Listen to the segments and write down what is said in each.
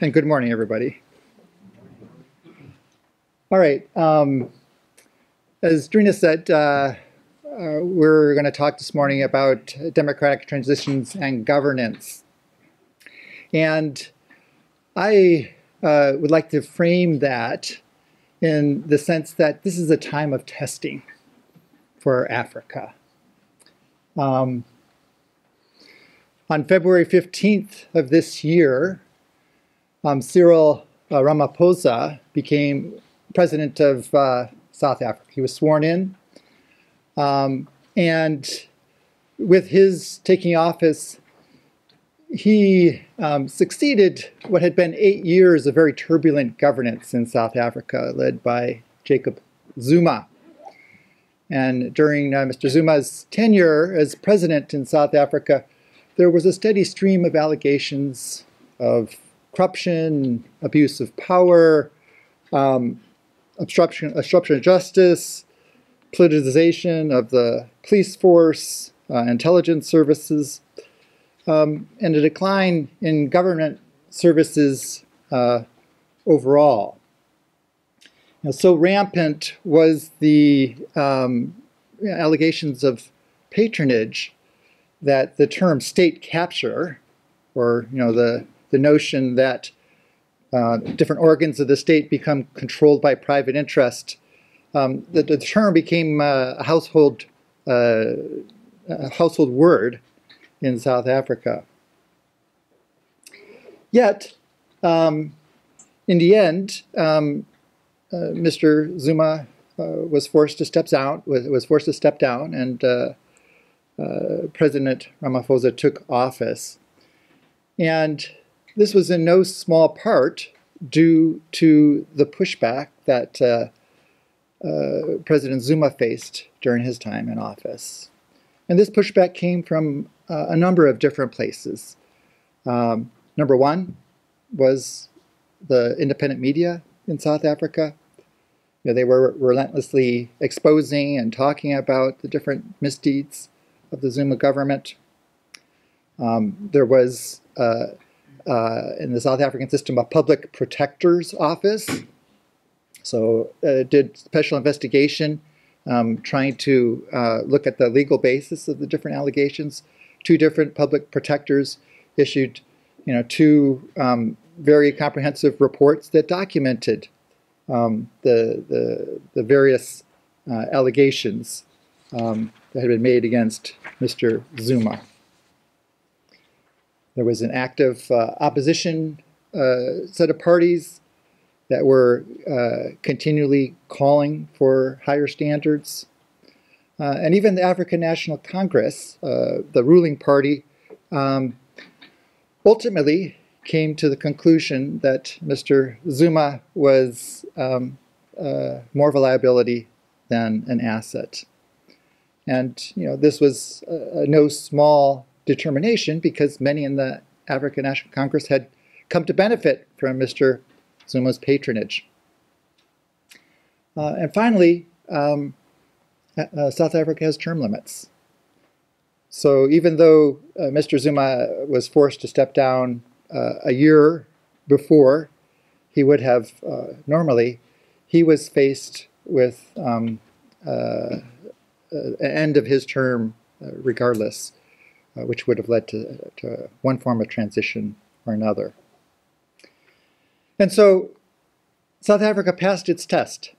and good morning, everybody. All right. Um, as Drina said, uh, uh, we're going to talk this morning about democratic transitions and governance. And I uh, would like to frame that in the sense that this is a time of testing for Africa. Um, on February 15th of this year, um, Cyril uh, Ramaphosa became president of uh, South Africa. He was sworn in. Um, and with his taking office, he um, succeeded what had been eight years of very turbulent governance in South Africa, led by Jacob Zuma. And during uh, Mr. Zuma's tenure as president in South Africa, there was a steady stream of allegations of corruption, abuse of power, um, obstruction, obstruction of justice, politicization of the police force, uh, intelligence services, um, and a decline in government services uh, overall. Now, so rampant was the um, allegations of patronage that the term state capture, or you know the the notion that uh, different organs of the state become controlled by private interest, um, the, the, term became uh, a household uh, a household word in South Africa. Yet, um, in the end, um, uh, Mr. Zuma uh, was forced to step down. Was, was forced to step down, and President Ramaphosa took office. And this was in no small part due to the pushback that uh, uh, President Zuma faced during his time in office. And this pushback came from uh, a number of different places. Um, number one was the independent media in South Africa. You know, they were relentlessly exposing and talking about the different misdeeds of the Zuma government. Um, there was, uh, uh, in the South African system, a public protector's office. So it uh, did special investigation, um, trying to uh, look at the legal basis of the different allegations. Two different public protectors issued, you know, two um, very comprehensive reports that documented um, the, the, the various uh, allegations um, that had been made against Mr. Zuma. There was an active uh, opposition uh, set of parties that were uh, continually calling for higher standards. Uh, and even the African National Congress, uh, the ruling party, um, ultimately came to the conclusion that Mr. Zuma was um, uh, more of a liability than an asset. And you know, this was a no small determination because many in the African National Congress had come to benefit from Mr. Zuma's patronage. Uh, and finally, um, uh, South Africa has term limits. So even though uh, Mr. Zuma was forced to step down uh, a year before he would have uh, normally, he was faced with um, uh, uh, end of his term uh, regardless, uh, which would have led to, to one form of transition or another. And so South Africa passed its test.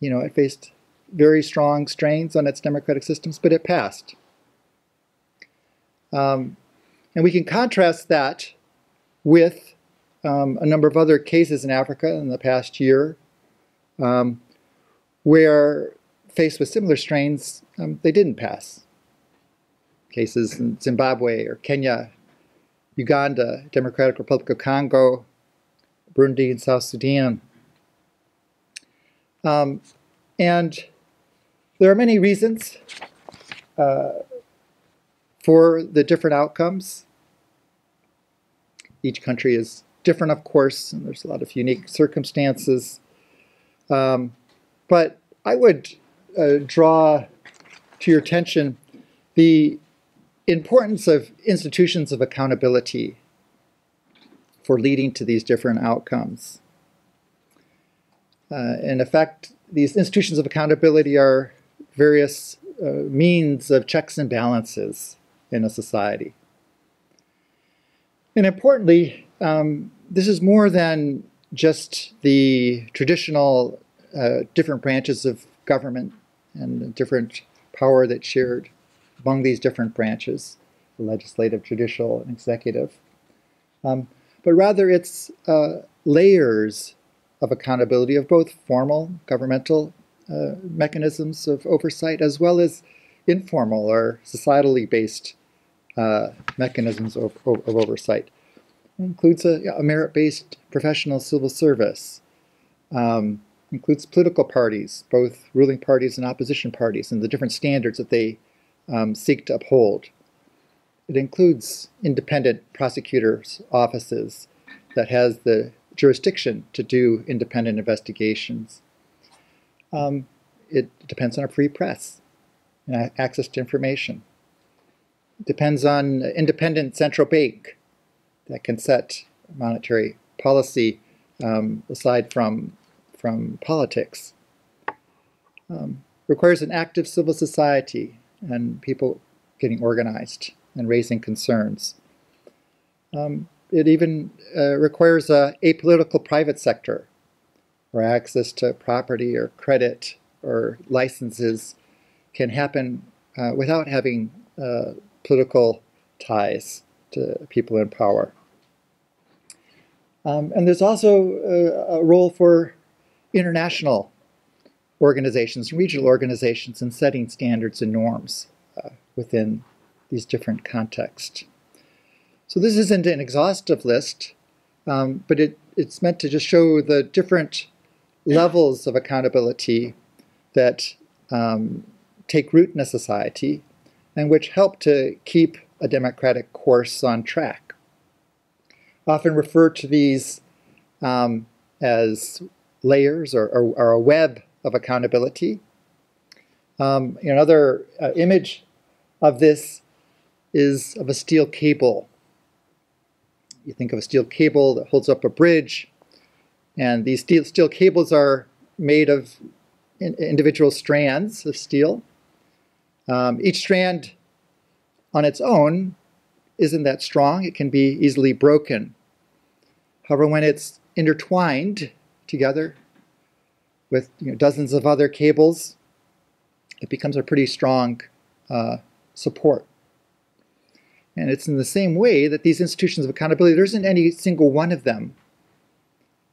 You know, it faced very strong strains on its democratic systems, but it passed. Um, and we can contrast that with um, a number of other cases in Africa in the past year um, where faced with similar strains, um, they didn't pass. Cases in Zimbabwe or Kenya, Uganda, Democratic Republic of Congo, Burundi, and South Sudan. Um, and there are many reasons uh, for the different outcomes. Each country is different, of course, and there's a lot of unique circumstances. Um, but I would uh, draw to your attention the importance of institutions of accountability for leading to these different outcomes. Uh, in effect, these institutions of accountability are various uh, means of checks and balances in a society. And importantly, um, this is more than just the traditional uh, different branches of government and different power that's shared among these different branches, the legislative, judicial, and executive. Um, but rather it's uh, layers of accountability of both formal governmental uh, mechanisms of oversight as well as informal or societally based uh, mechanisms of, of, oversight. It includes a, a merit-based professional civil service, um, includes political parties, both ruling parties and opposition parties, and the different standards that they um, seek to uphold. It includes independent prosecutors' offices that has the jurisdiction to do independent investigations. Um, it depends on a free press and access to information. It depends on independent central bank that can set monetary policy um, aside from, from politics. Um, requires an active civil society and people getting organized and raising concerns. Um, it even uh, requires a apolitical private sector where access to property or credit or licenses can happen uh, without having uh, political ties to people in power. Um, and there's also a, a, role for international organizations, regional organizations, in setting standards and norms uh, within these different contexts. So this isn't an exhaustive list, um, but it, it's meant to just show the different levels of accountability that um, take root in a society and which help to keep a democratic course on track. Often refer to these um, as layers or, or, or, a web of accountability. Um, another uh, image of this is of a steel cable. You think of a steel cable that holds up a bridge, and these steel, steel cables are made of in, individual strands of steel. Um, each strand on its own isn't that strong. It can be easily broken. However, when it's intertwined together with you know, dozens of other cables, it becomes a pretty strong uh, support. And it's in the same way that these institutions of accountability, there isn't any single one of them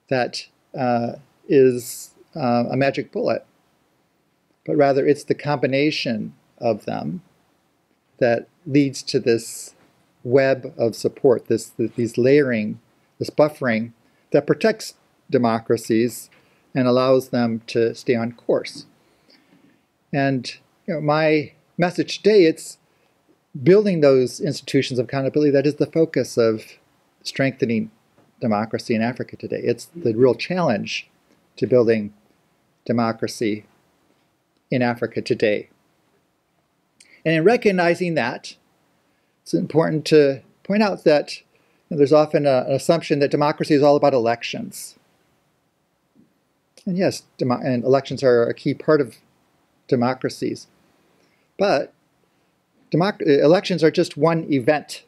that uh, is uh, a magic bullet, but rather it's the combination of them that leads to this web of support, this, these layering, this buffering that protects democracies and allows them to stay on course. And you know, my message today, it's building those institutions of accountability that is the focus of strengthening democracy in Africa today. It's the real challenge to building democracy in Africa today. And in recognizing that, it's important to point out that you know, there's often a, an assumption that democracy is all about elections. And yes, and elections are a key part of democracies. But Democ elections are just one event.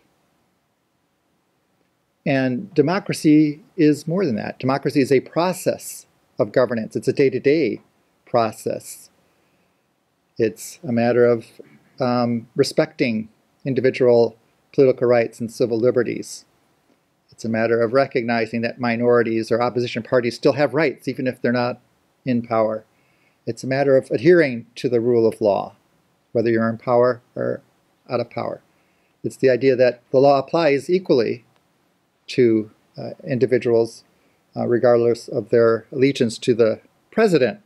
And democracy is more than that. Democracy is a process of governance. It's a day-to-day -day process. It's a matter of um, respecting individual political rights and civil liberties. It's a matter of recognizing that minorities or opposition parties still have rights, even if they're not in power. It's a matter of adhering to the rule of law, whether you're in power or out of power. It's the idea that the law applies equally to uh, individuals uh, regardless of their allegiance to the president.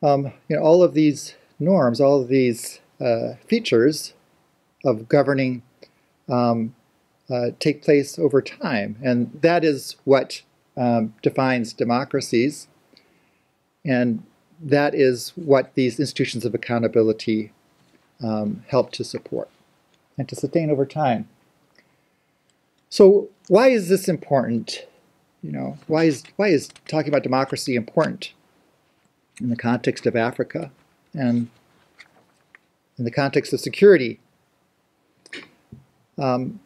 Um, you know, all of these norms, all of these uh, features of governing um, uh, take place over time. And that is what um, defines democracies. And that is what these institutions of accountability um, help to support and to sustain over time. So why is this important? You know, why is why is talking about democracy important in the context of Africa and in the context of security? Um,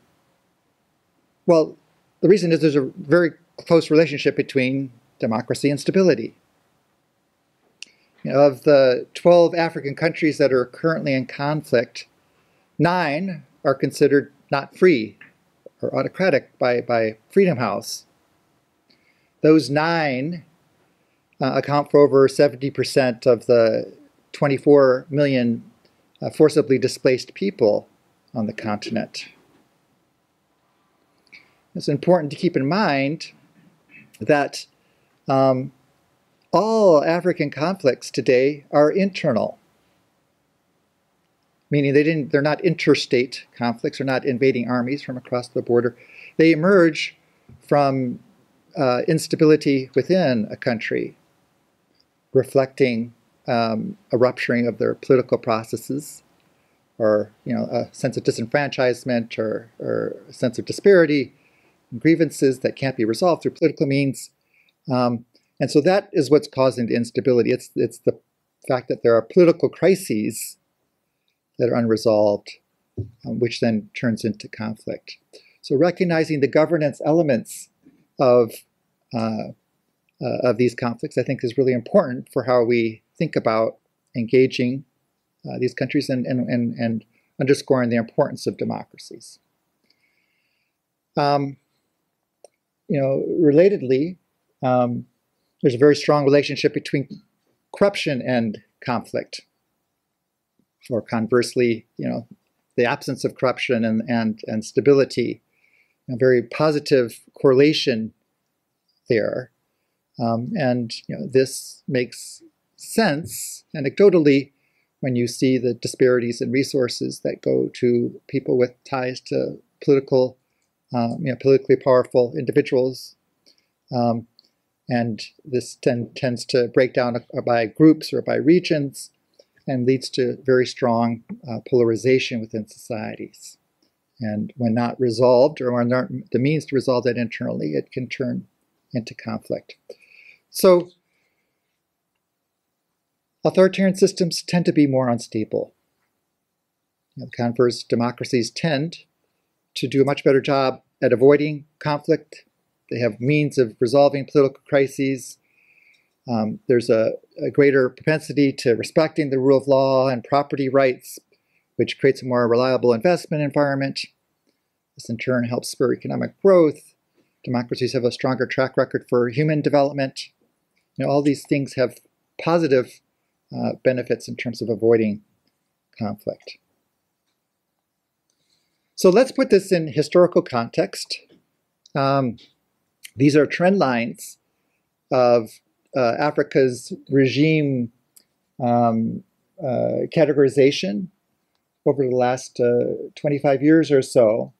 well, the reason is there's a very close relationship between democracy and stability. You know, of the 12 African countries that are currently in conflict, nine are considered not free or autocratic by, by Freedom House. Those nine uh, account for over 70% of the 24 million uh, forcibly displaced people on the continent. It's important to keep in mind that um, all African conflicts today are internal, meaning they didn't, they're not interstate conflicts, they're not invading armies from across the border. They emerge from uh, instability within a country, reflecting um, a rupturing of their political processes, or you know, a sense of disenfranchisement, or, or a sense of disparity, grievances that can't be resolved through political means. Um, and so that is what's causing the instability. It's, it's the fact that there are political crises that are unresolved, um, which then turns into conflict. So recognizing the governance elements of, uh, uh, of these conflicts, I think is really important for how we think about engaging uh, these countries and, and, and, and underscoring the importance of democracies. Um, you know, relatedly, um, there's a very strong relationship between corruption and conflict. Or conversely, you know, the absence of corruption and, and, and stability, a very positive correlation there. Um, and you know, this makes sense anecdotally when you see the disparities in resources that go to people with ties to political um, you know, politically powerful individuals. Um, and this ten, tends to break down by groups or by regions and leads to very strong uh, polarization within societies. And when not resolved, or when there the means to resolve that internally, it can turn into conflict. So, authoritarian systems tend to be more unstable. You know, converse, democracies tend to do a much better job at avoiding conflict. They have means of resolving political crises. Um, there's a, a, greater propensity to respecting the rule of law and property rights, which creates a more reliable investment environment. This in turn helps spur economic growth. Democracies have a stronger track record for human development. You know, all these things have positive uh, benefits in terms of avoiding conflict. So let's put this in historical context. Um, these are trend lines of uh, Africa's regime um, uh, categorization over the last uh, 25 years or so,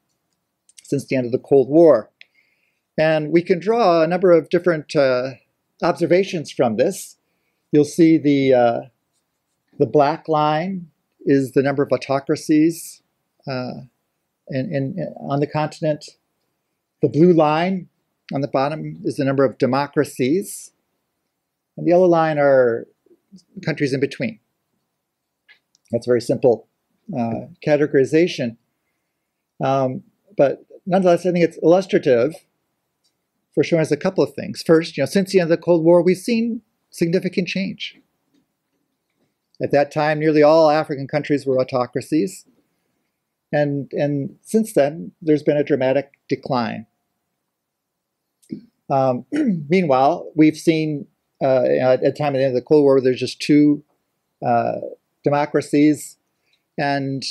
since the end of the Cold War. And we can draw a number of different uh, observations from this. You'll see the, uh, the black line is the number of autocracies uh, on the continent. The blue line on the bottom is the number of democracies. And the yellow line are countries in between. That's a very simple uh, categorization. Um, but nonetheless, I think it's illustrative for showing us a couple of things. First, you know, since the end of the Cold War, we've seen significant change. At that time, nearly all African countries were autocracies. And, and since then, there's been a dramatic decline. Um, meanwhile, we've seen uh, at the time of the end of the Cold War, there's just two uh, democracies, and,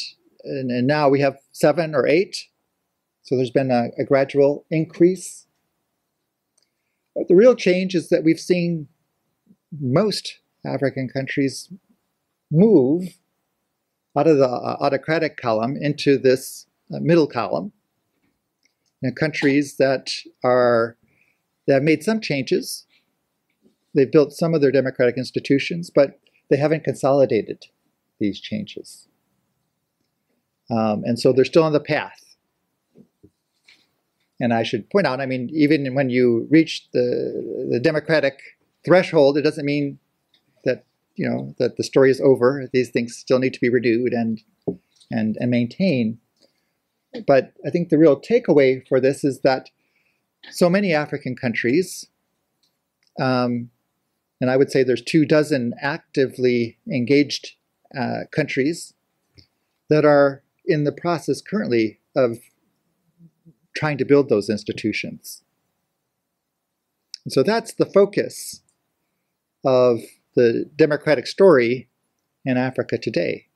and, and now we have seven or eight. So there's been a, a gradual increase. But the real change is that we've seen most African countries move out of the uh, autocratic column into this uh, middle column. You countries that are that have made some changes. They've built some of their democratic institutions, but they haven't consolidated these changes. Um, and so they're still on the path. And I should point out, I mean, even when you reach the, the democratic threshold, it doesn't mean you know, that the story is over. These things still need to be renewed and, and, and maintained. But I think the real takeaway for this is that so many African countries, um, and I would say there's two dozen actively engaged uh, countries that are in the process currently of trying to build those institutions. And so that's the focus of the democratic story in Africa today.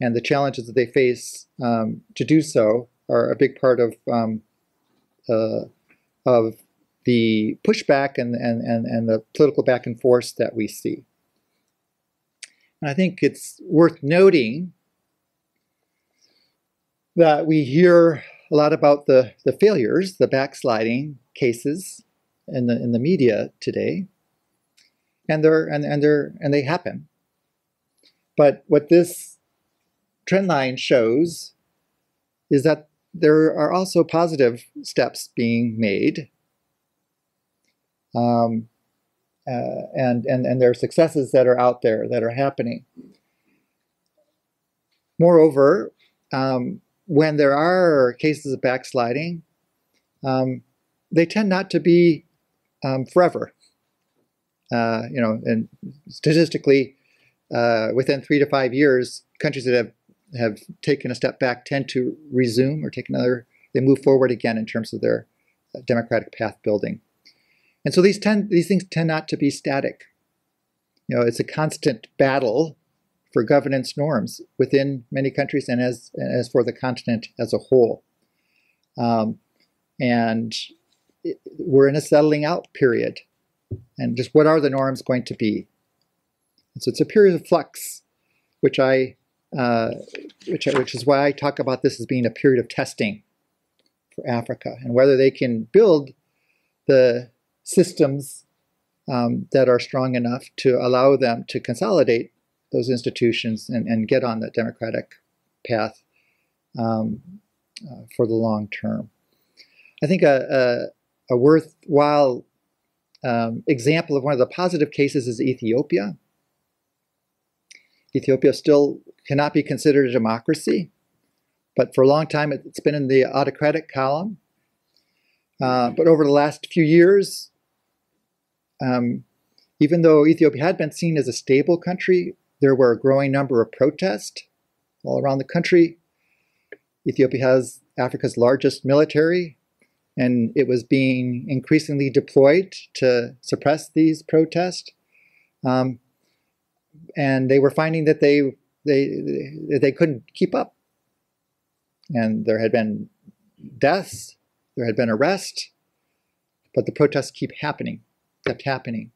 And the challenges that they face um, to do so are a big part of um, uh, of the pushback and, and, and, and the political back and forth that we see. And I think it's worth noting that we hear a lot about the, the failures, the backsliding cases in the, in the media today. And they're, and, and they're, and they happen. But what this trend line shows is that there are also positive steps being made. Um, uh, and, and, and there are successes that are out there that are happening. Moreover, um, when there are cases of backsliding, um, they tend not to be um, forever. Uh, you know, and statistically, uh, within three to five years, countries that have have taken a step back tend to resume or take another. They move forward again in terms of their uh, democratic path building. And so these tend these things tend not to be static. You know, it's a constant battle for governance norms within many countries and as, as for the continent as a whole. Um, and we're in a settling out period. And just what are the norms going to be? And so it's a period of flux, which I, uh, which, which is why I talk about this as being a period of testing for Africa and whether they can build the systems um, that are strong enough to allow them to consolidate those institutions and, and get on that democratic path um, uh, for the long term. I think a, a, a worthwhile um, example of one of the positive cases is Ethiopia. Ethiopia still cannot be considered a democracy, but for a long time it's been in the autocratic column. Uh, but over the last few years, um, even though Ethiopia had been seen as a stable country, there were a growing number of protests all around the country. Ethiopia has Africa's largest military, and it was being increasingly deployed to suppress these protests. Um, and they were finding that they, they, they couldn't keep up. And there had been deaths, there had been arrests, but the protests keep happening, kept happening.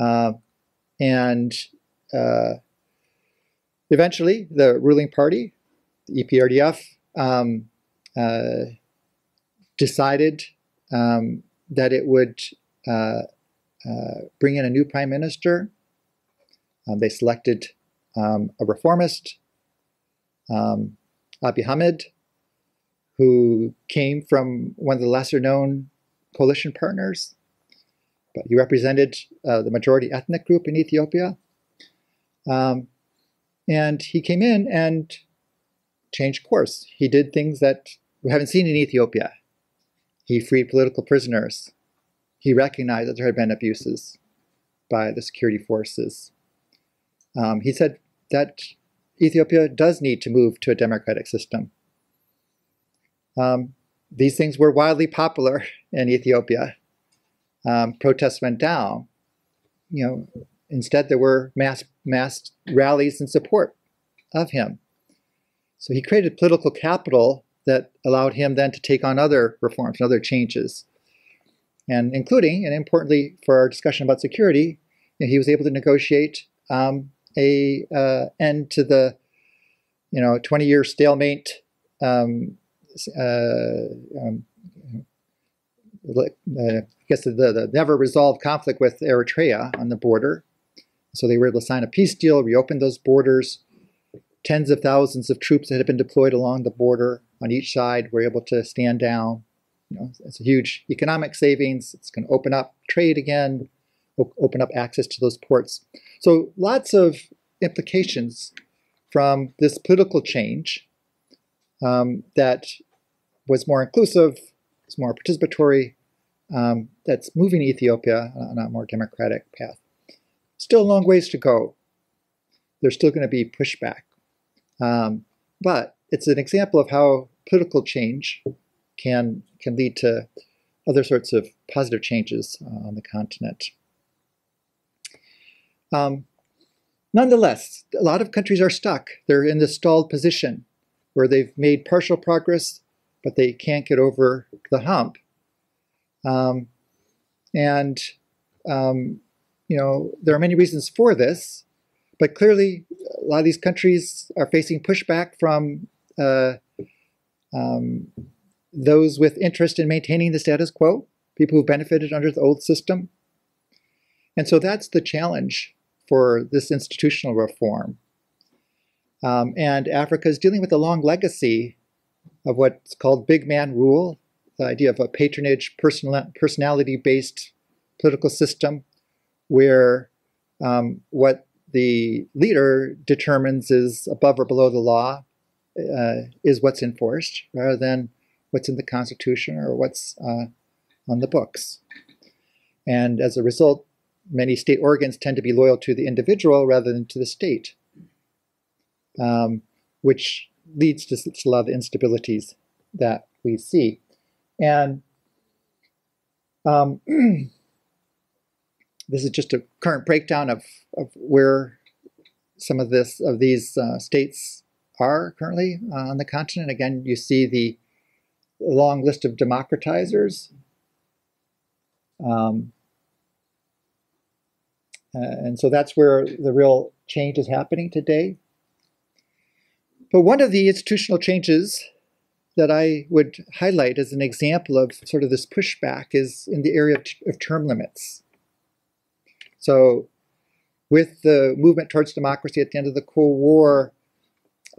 Uh, and uh, eventually, the ruling party, the EPRDF, um, uh, decided um, that it would uh, uh, bring in a new prime minister. Um, they selected um, a reformist, um, Abiy Ahmed, who came from one of the lesser known coalition partners, but he represented uh, the majority ethnic group in Ethiopia. Um, and he came in and changed course. He did things that we haven't seen in Ethiopia. He freed political prisoners. He recognized that there had been abuses by the security forces. Um, he said that Ethiopia does need to move to a democratic system. Um, these things were wildly popular in Ethiopia. Um, protests went down. You know, Instead, there were mass, mass rallies in support of him. So he created political capital that allowed him then to take on other reforms and other changes. And including, and importantly for our discussion about security, he was able to negotiate um, a uh, end to the you know 20-year stalemate um, uh, um, uh, I guess the, the, never resolved conflict with Eritrea on the border. So they were able to sign a peace deal, reopen those borders. Tens of thousands of troops that had been deployed along the border on each side were able to stand down. You know, it's a huge economic savings. It's going to open up trade again, open up access to those ports. So lots of implications from this political change um, that was more inclusive, it's more participatory, um, that's moving Ethiopia on a more democratic path. Still a long ways to go. There's still going to be pushback. Um, but it's an example of how political change can, can lead to other sorts of positive changes uh, on the continent. Um, nonetheless, a lot of countries are stuck. They're in this stalled position where they've made partial progress, but they can't get over the hump. Um, and, um, you know, there are many reasons for this, but clearly a lot of these countries are facing pushback from uh, um, those with interest in maintaining the status quo, people who benefited under the old system. And so that's the challenge for this institutional reform. Um, and Africa is dealing with a long legacy of what's called big man rule, the idea of a patronage, personal, personality-based political system where um, what the leader determines is above or below the law uh, is what's enforced rather than what's in the Constitution or what's uh, on the books. And as a result, many state organs tend to be loyal to the individual rather than to the state, um, which leads to, to a lot of instabilities that we see. And um, this is just a current breakdown of, of where some of this of these uh, states are currently uh, on the continent. Again, you see the long list of democratizers. Um, and so that's where the real change is happening today. But one of the institutional changes that I would highlight as an example of sort of this pushback is in the area of term limits. So with the movement towards democracy at the end of the Cold War,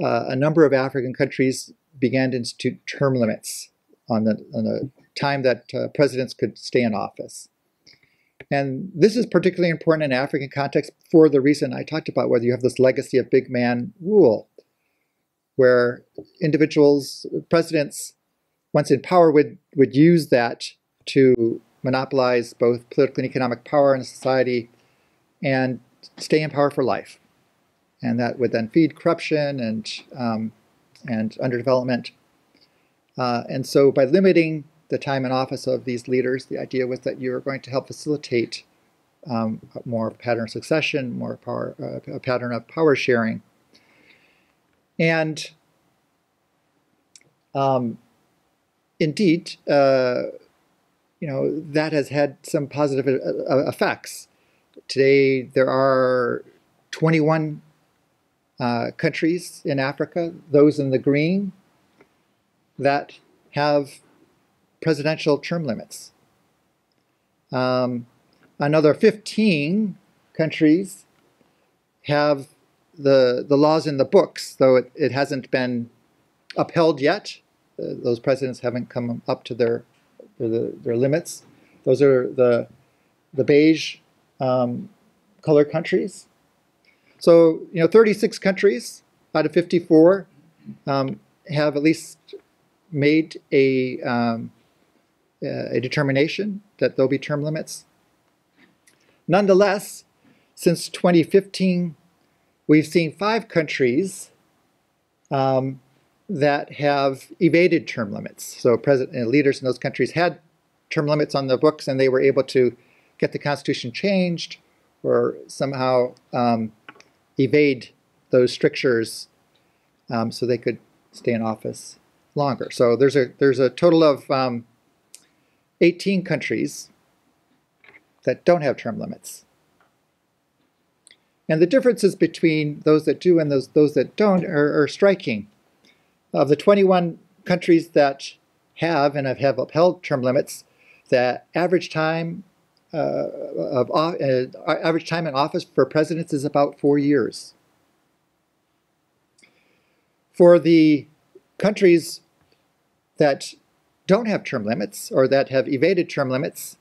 uh, a number of African countries began to institute term limits on the, on the time that uh, presidents could stay in office. And this is particularly important in African context for the reason I talked about, whether you have this legacy of big man rule, where individuals, presidents, once in power, would, would use that to monopolize both political and economic power in society and stay in power for life and that would then feed corruption and um, and underdevelopment. Uh, and so, by limiting the time in office of these leaders, the idea was that you are going to help facilitate um, more pattern succession, more power, uh, a pattern of power sharing, and um, indeed, uh, you know that has had some positive uh, effects. Today, there are 21 uh, countries in Africa, those in the green, that have presidential term limits. Um, another 15 countries have the, the laws in the books, though it, it hasn't been upheld yet. Uh, those presidents haven't come up to their, their, their limits. Those are the, the beige um, color countries. So, you know, 36 countries out of 54 um, have at least made a, um, a determination that there'll be term limits. Nonetheless, since 2015, we've seen five countries um, that have evaded term limits. So president and leaders in those countries had term limits on the books and they were able to get the constitution changed or somehow um, evade those strictures um, so they could stay in office longer. So there's a there's a total of um, 18 countries that don't have term limits. And the differences between those that do and those those that don't are, are striking. Of the 21 countries that have and have, upheld term limits, the average time of uh, average time in office for presidents is about four years. For the countries that don't have term limits or that have evaded term limits,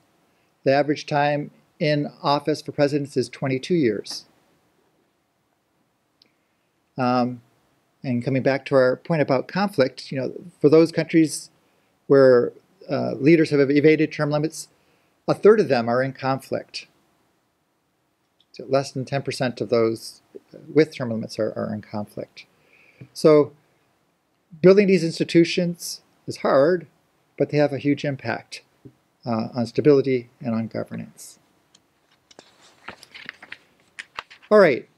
the average time in office for presidents is 22 years. Um, and coming back to our point about conflict, you know, for those countries where uh, leaders have evaded term limits, a third of them are in conflict. So less than 10% of those with term limits are, are in conflict. So building these institutions is hard, but they have a huge impact uh, on stability and on governance. All right.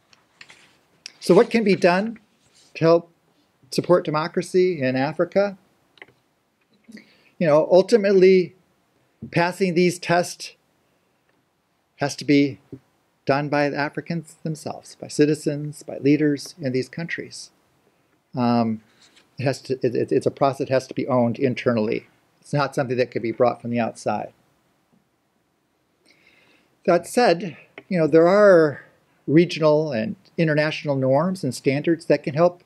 So what can be done to help support democracy in Africa? You know, ultimately, passing these tests has to be done by the Africans themselves, by citizens, by leaders in these countries. Um, it has to, it, it's a process that has to be owned internally. It's not something that could be brought from the outside. That said, you know, there are regional and international norms and standards that can help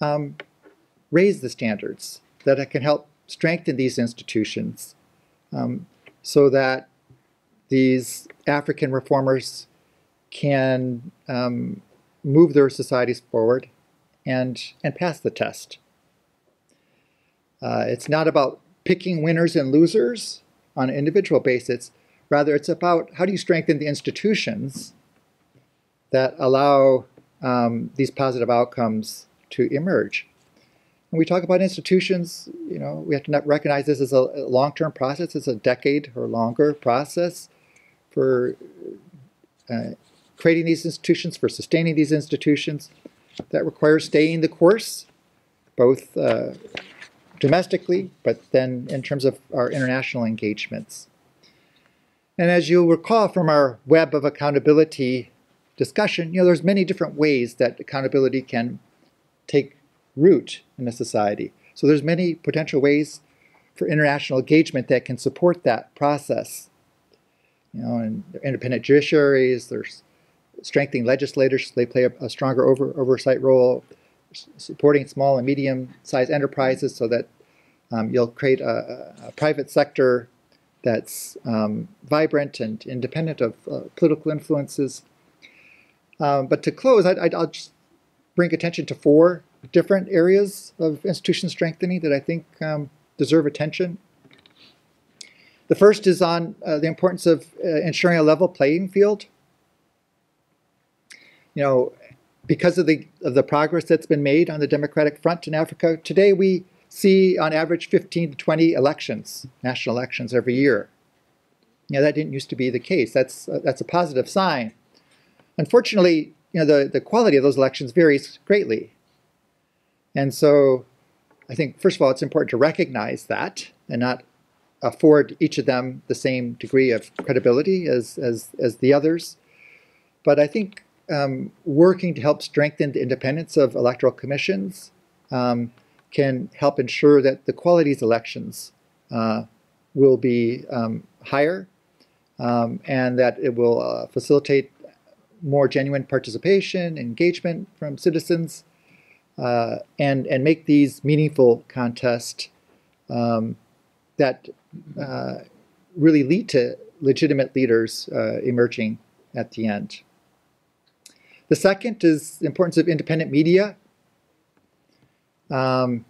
um, raise the standards, that can help strengthen these institutions um, so that these African reformers can um, move their societies forward and, and pass the test. Uh, it's not about picking winners and losers on an individual basis. Rather, it's about how do you strengthen the institutions that allow um, these positive outcomes to emerge. When we talk about institutions, you know, we have to recognize this as a long-term process. It's a decade or longer process for uh, creating these institutions, for sustaining these institutions. That requires staying the course, both uh, domestically, but then in terms of our international engagements. And as you'll recall from our web of accountability discussion, you know, there's many different ways that accountability can take root in a society. So there's many potential ways for international engagement that can support that process. You know, and independent judiciaries, there's strengthening legislators, they play a, a stronger over, oversight role, supporting small and medium-sized enterprises so that um, you'll create a, a, private sector that's um, vibrant and independent of uh, political influences. Um, but to close, I'd, I'd, I'll just bring attention to four different areas of institution strengthening that I think um, deserve attention. The first is on uh, the importance of uh, ensuring a level playing field. You know, because of the, of the progress that's been made on the Democratic front in Africa, today we see on average 15 to 20 elections, national elections every year. You know, that didn't used to be the case. That's, uh, that's a positive sign. Unfortunately, you know, the, the quality of those elections varies greatly. And so I think, first of all, it's important to recognize that and not afford each of them the same degree of credibility as, as, as the others. But I think um, working to help strengthen the independence of electoral commissions um, can help ensure that the quality of elections uh, will be um, higher um, and that it will uh, facilitate more genuine participation, engagement from citizens, uh, and, and make these meaningful contests um, that uh, really lead to legitimate leaders uh, emerging at the end. The second is the importance of independent media. Um,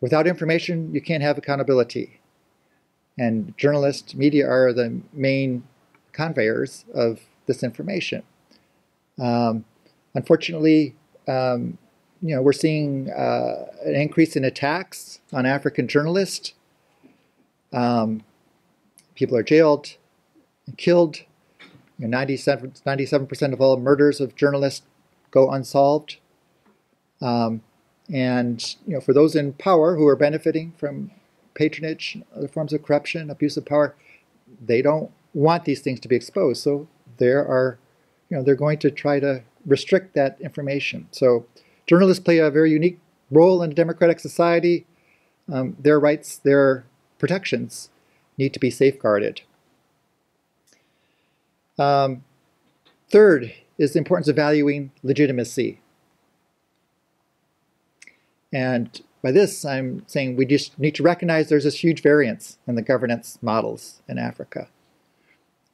without information, you can't have accountability. And journalists, media are the main conveyors of this information. Um, unfortunately, um, you know, we're seeing uh, an increase in attacks on African journalists. Um, people are jailed and killed. You know, 97 percent of all murders of journalists go unsolved. Um, and you know, for those in power who are benefiting from patronage, other forms of corruption, abuse of power, they don't want these things to be exposed. So there are, you know, they're going to try to restrict that information. So Journalists play a very unique role in a democratic society. Um, their rights, their protections need to be safeguarded. Um, third is the importance of valuing legitimacy. And by this, I'm saying we just need to recognize there's this huge variance in the governance models in Africa.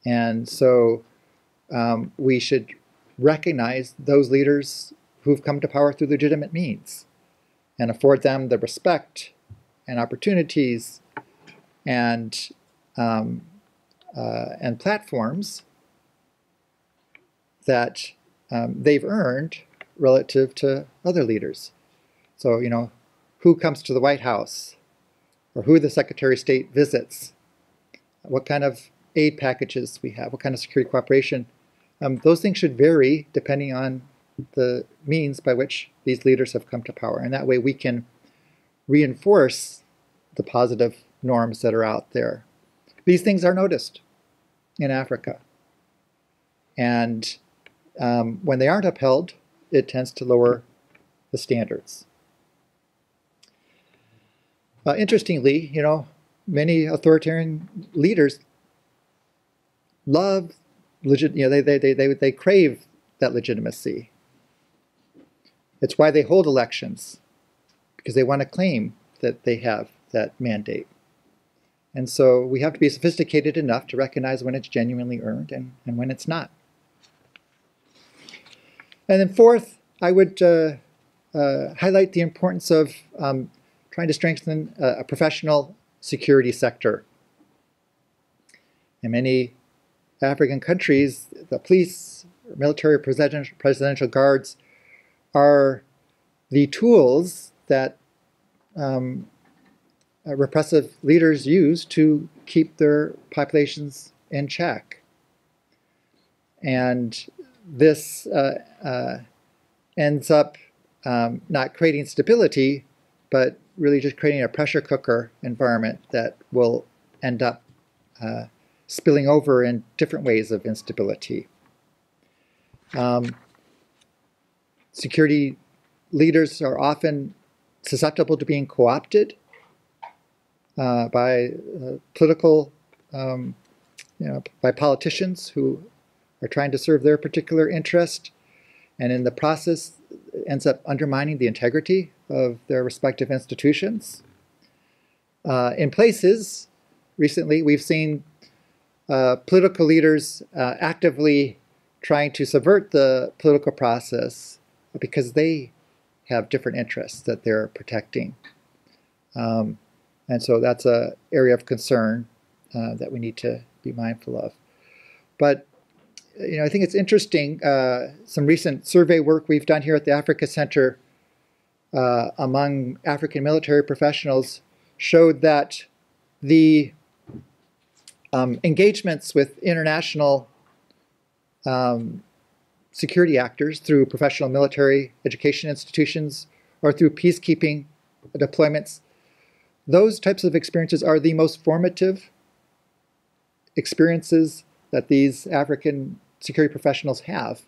And so um, we should recognize those leaders who've come to power through legitimate means and afford them the respect and opportunities and um, uh, and platforms that um, they've earned relative to other leaders. So, you know, who comes to the White House or who the Secretary of State visits, what kind of aid packages we have, what kind of security cooperation. Um, those things should vary depending on the means by which these leaders have come to power. And that way we can reinforce the positive norms that are out there. These things are noticed in Africa. And um, when they aren't upheld, it tends to lower the standards. Uh, interestingly, you know, many authoritarian leaders love legit. You know, they, they, they, they, they crave that legitimacy. It's why they hold elections, because they want to claim that they have that mandate. And so we have to be sophisticated enough to recognize when it's genuinely earned and, and when it's not. And then fourth, I would uh, uh, highlight the importance of um, trying to strengthen a, a, professional security sector. In many African countries, the police, military, presidential, presidential guards are the tools that um, uh, repressive leaders use to keep their populations in check. And this uh, uh, ends up um, not creating stability, but really just creating a pressure cooker environment that will end up uh, spilling over in different ways of instability. Um, security leaders are often susceptible to being co-opted uh, by uh, political, um, you know, by politicians who are trying to serve their particular interest, and in the process ends up undermining the integrity of their respective institutions. Uh, in places, recently, we've seen uh, political leaders uh, actively trying to subvert the political process because they have different interests that they're protecting. Um, and so that's an area of concern uh, that we need to be mindful of. But you know, I think it's interesting, uh, some recent survey work we've done here at the Africa Center uh, among African military professionals showed that the um, engagements with international um, security actors through professional military education institutions or through peacekeeping deployments, those types of experiences are the most formative experiences that these African security professionals have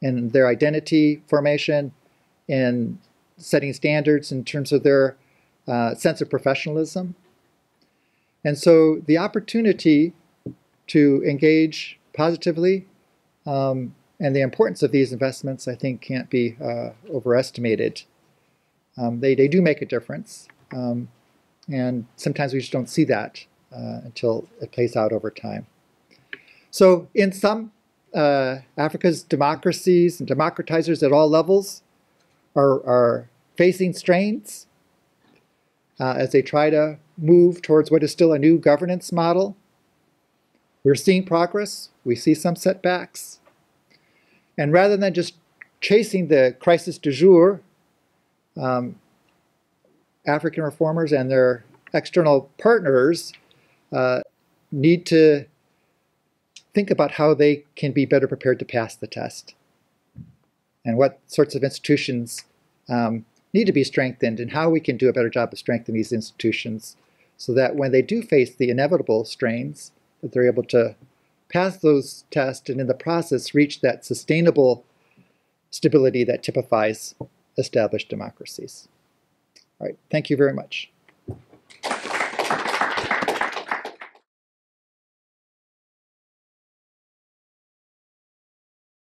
in their identity formation, in setting standards in terms of their uh, sense of professionalism. And so the opportunity to engage positively um, and the importance of these investments, I think, can't be uh, overestimated. Um, they, they do make a difference. Um, and sometimes we just don't see that uh, until it plays out over time. So in some uh, Africa's democracies and democratizers at all levels are, are facing strains uh, as they try to move towards what is still a new governance model. We're seeing progress. We see sum setbacks. And rather than just chasing the crisis du jour, um, African reformers and their external partners uh, need to think about how they can be better prepared to pass the test and what sorts of institutions um, need to be strengthened and how we can do a better job of strengthening these institutions so that when they do face the inevitable strains, that they're able to pass those tests and in the process reach that sustainable stability that typifies established democracies. All right, thank you very much.